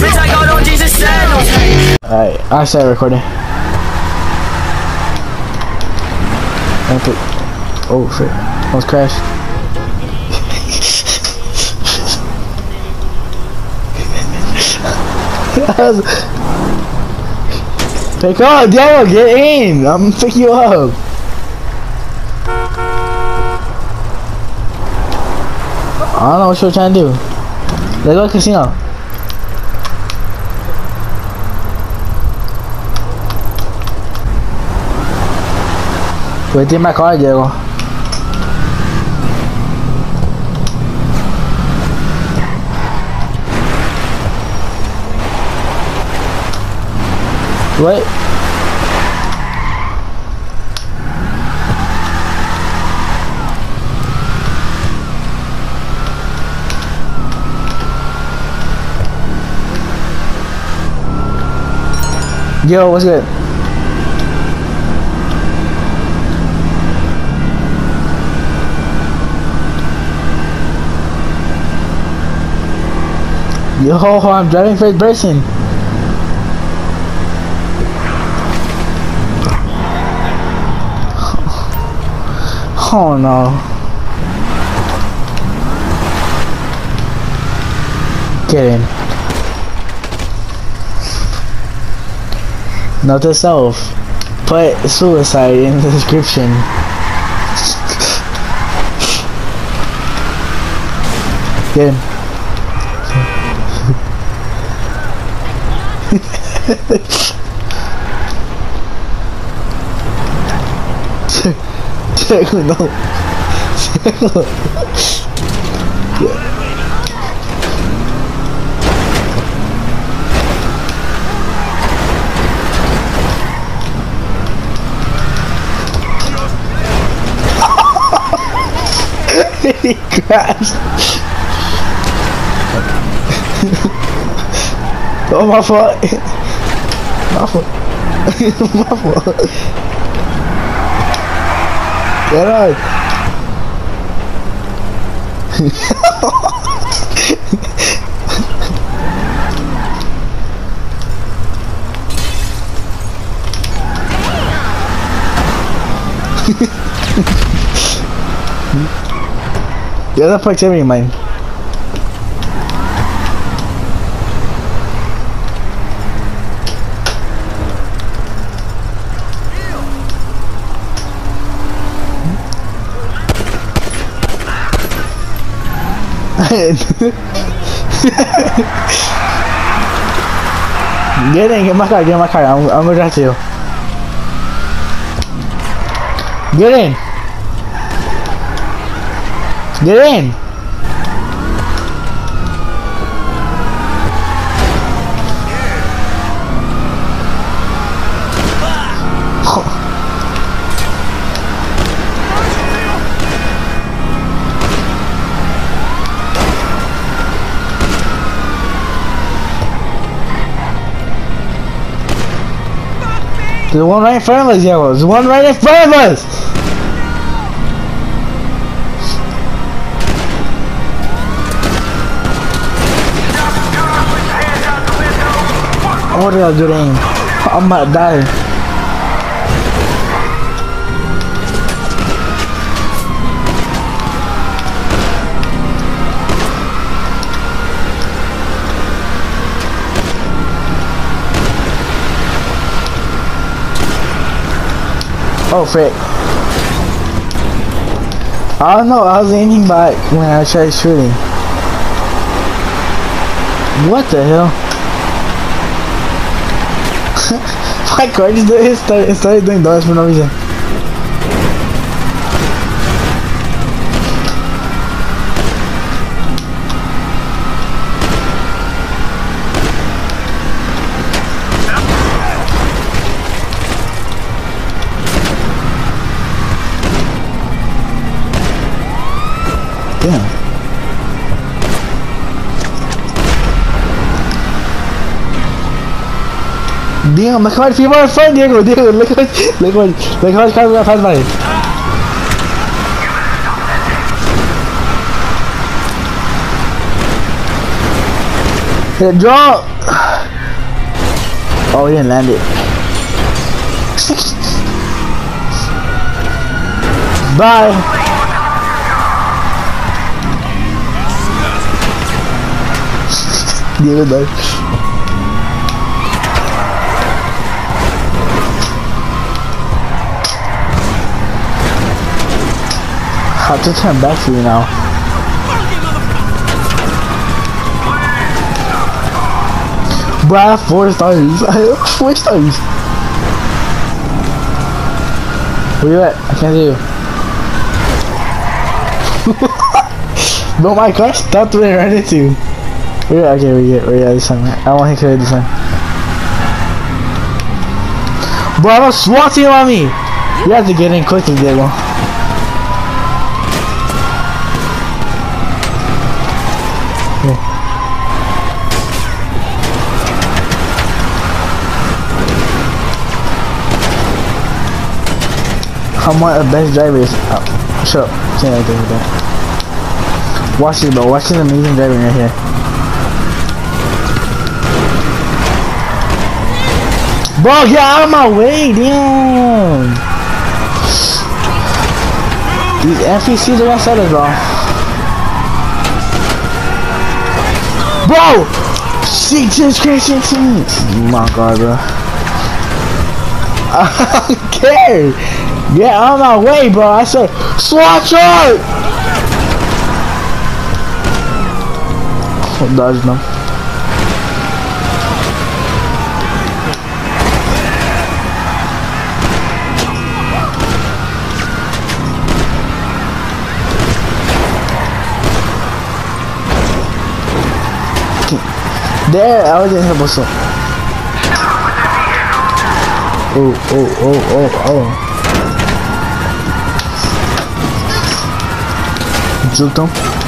I. Alright, I started recording. Oh shit. Almost crashed. Pick up, Diego, get in! I'm gonna pick you up. I don't know what you're trying to do. Let's go to casino. Wait in my car, Diego. Wait. Yo, what's good? Yo, I'm driving first person. Oh no. Get in. Note to self. Put suicide in the description. Get in. Diego, no. He crashed. oh, my fault. My fault. my fault. Get out. The other proximity get in, get my car, get my car. I'm, I'm gonna drive to you. Get in. Get in. The one right in front of us. The one right in front of us! What did I do to him? I'm about to die. Oh frick. I don't know, I was aiming back when I tried shooting. What the hell? My started, started doing doors for no reason. Many people are in Diego. Diego, cars we have passed by. It dropped. Oh, he didn't land it. Bye. Diego doy. I have to turn back for you now. Have four stars. Four stars. Where you at? I can't see you. no, my car stopped when I ran into you. Where you? Okay, we at? Where at this time? I want to this time. Bro, I have a SWAT team on me. You have to get in quickly, Diego. I'm one of the best drivers. Oh, shut up. Say anything that. Watch this, bro. Watch this amazing driving right here. Bro, get out of my way, damn. These NPCs are gonna set us, bro. Bro! She just crashed into me. Oh my god, bro. I don't care. Get out of my way, bro. I said, SWAT chart! Oh, dodge them. There, I was what's up? Oh, oh, oh, oh, oh. Juked him. My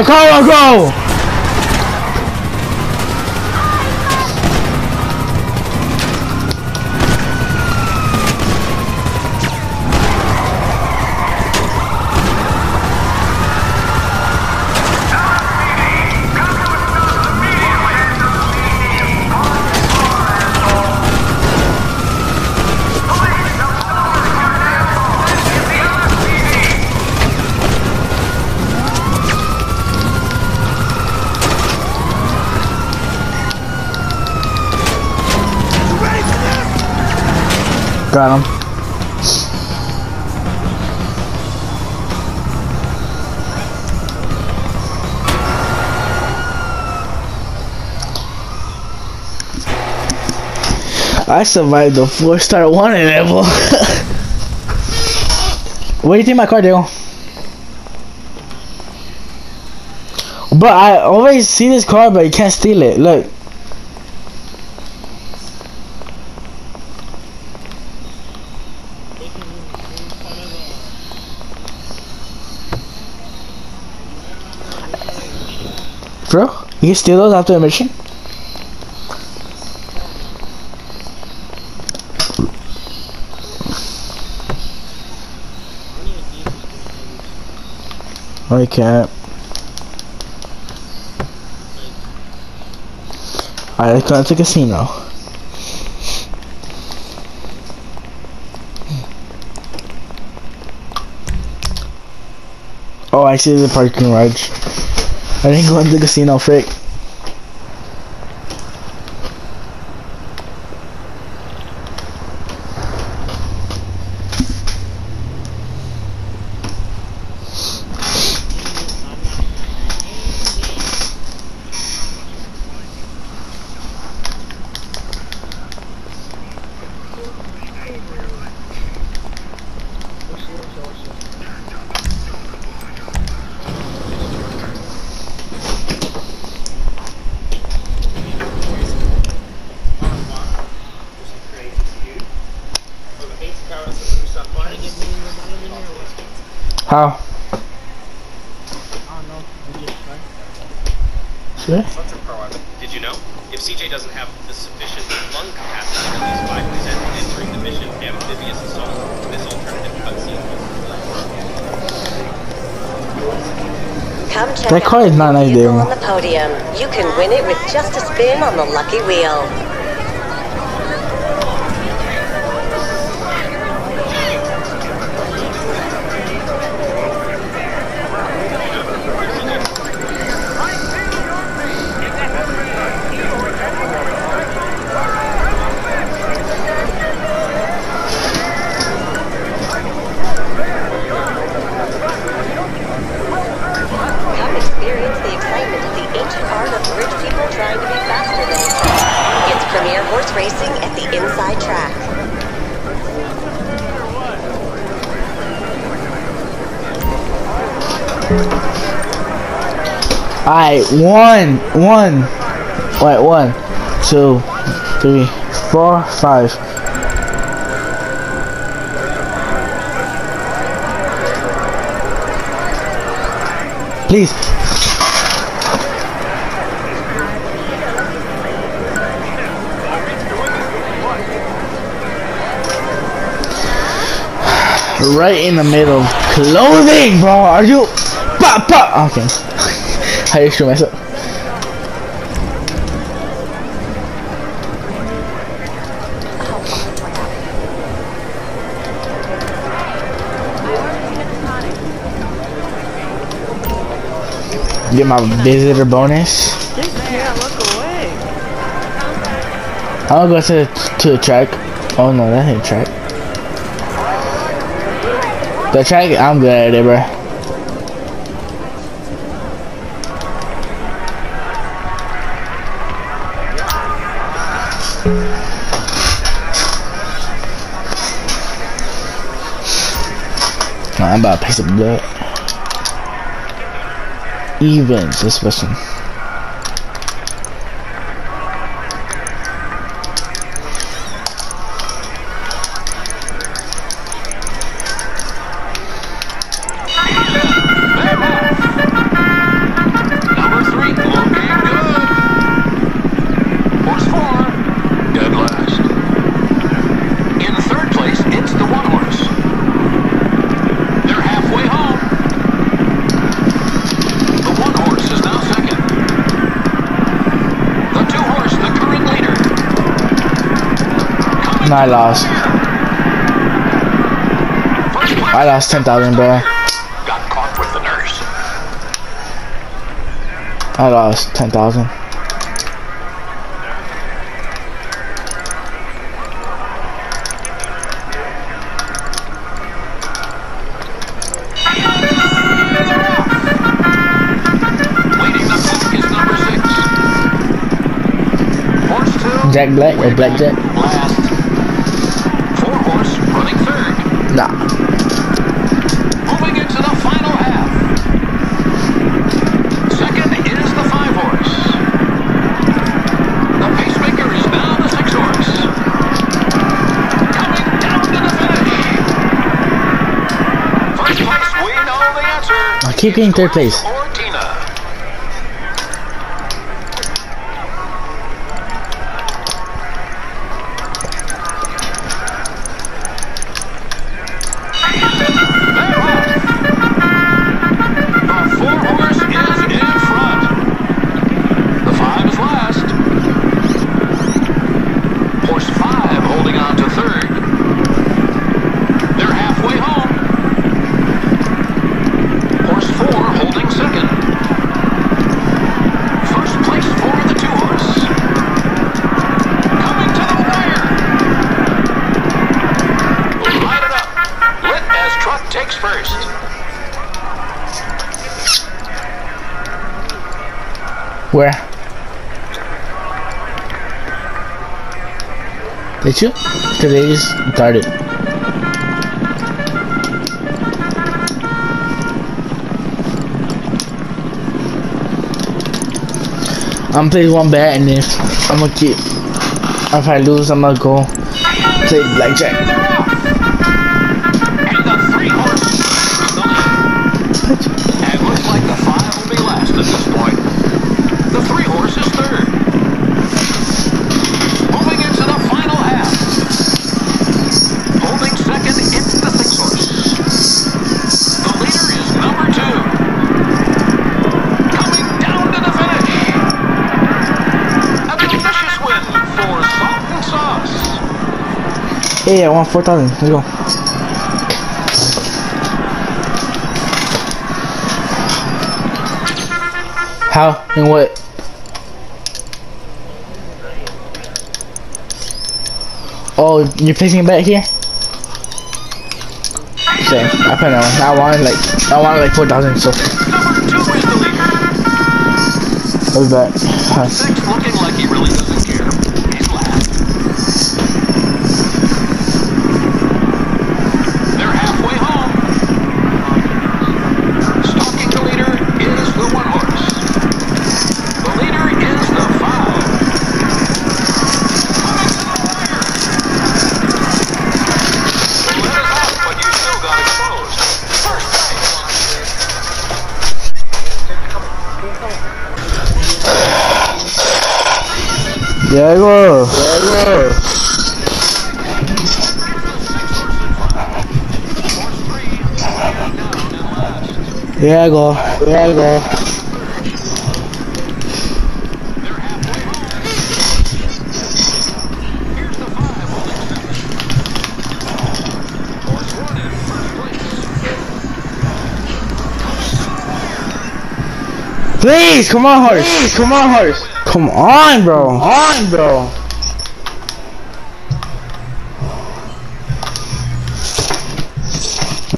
will go! Got him. I survived the four star one level. what do you think my car do? But I always see this car, but you can't steal it. Look. Bro, you steal those after a mission? I can't. I got to the casino. Oh, I see the parking garage. I didn't go into the casino, frick. How? Sure. Did you know? If CJ doesn't have the sufficient lung capacity to release 5% entering the mission amphibious assault, this alternative cutscene Come check That out car is the not nice, vehicle David. on the podium. You can win it with just a spin on the lucky wheel. Alright, one, one. Wait, one, two, three, four, five. Please. Right in the middle. Clothing, bro. Are you? Pop, pop. Okay. I just threw myself. Get my visitor bonus. I'll go to to the track. Oh no, that ain't track. The track, I'm good at it, bro. I'm about to piece of blood. Even this person. No, I lost. I lost 10,000, bro. Got caught with the nurse. I lost 10,000. Leading the pack is number six. Horse two. Jack Black or Black Jack? Nah. Moving into the final half. Second is the five horse. The pacemaker is now the six horse. Coming down to the finish. First place, we know the answer. I keep getting third place. Where? Did you? Today just started. I'm playing one bet and if I'm gonna keep if I lose I'm gonna go play blackjack. Hey, I want 4,000. Let's go. How? And what? Oh, you're placing a bet here? Same. I put that one. I wanted like, I wanted like 4,000, so. Number two is the leader. Let's bet. Huh. Looking like he really Diego. Diego. Diego. Please, come on, horse. Please, come on, horse. Come on, bro. Come on, bro.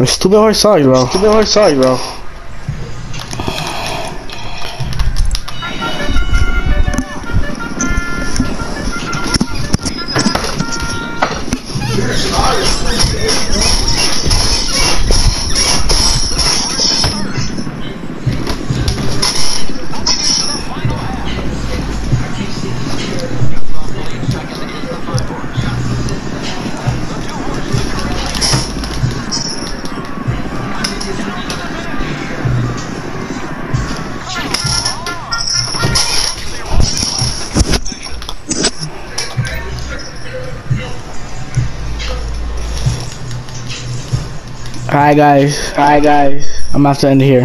Stupid horse, sorry, bro. Stupid horse, sorry, bro. Guys. Alright, guys. I'm about to end here.